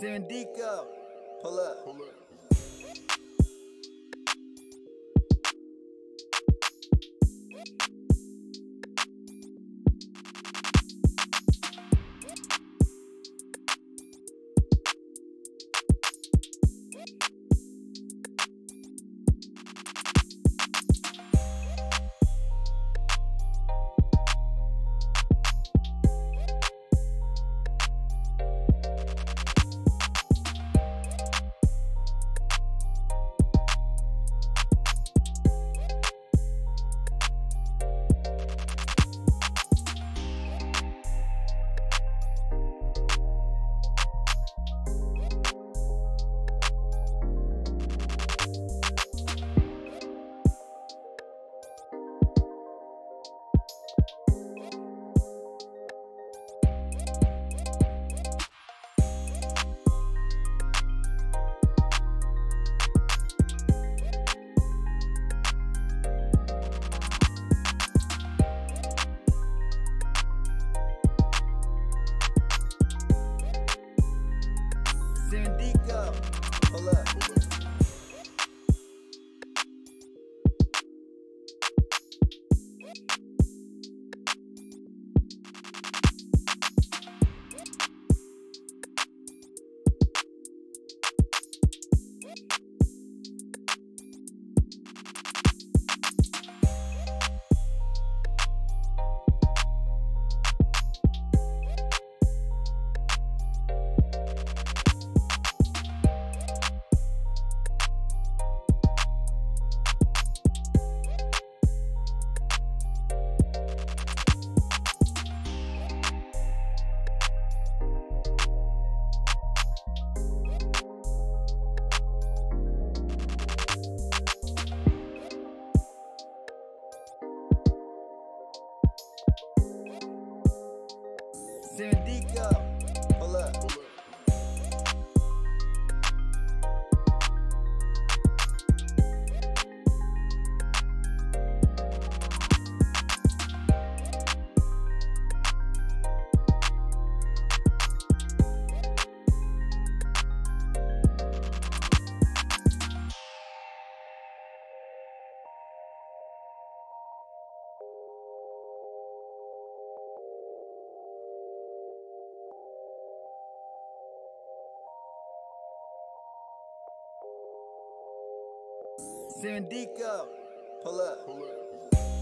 Sandico, pull up. Pull up. Sandico, pull up. Sandico, Sandico, pull up. Pull up.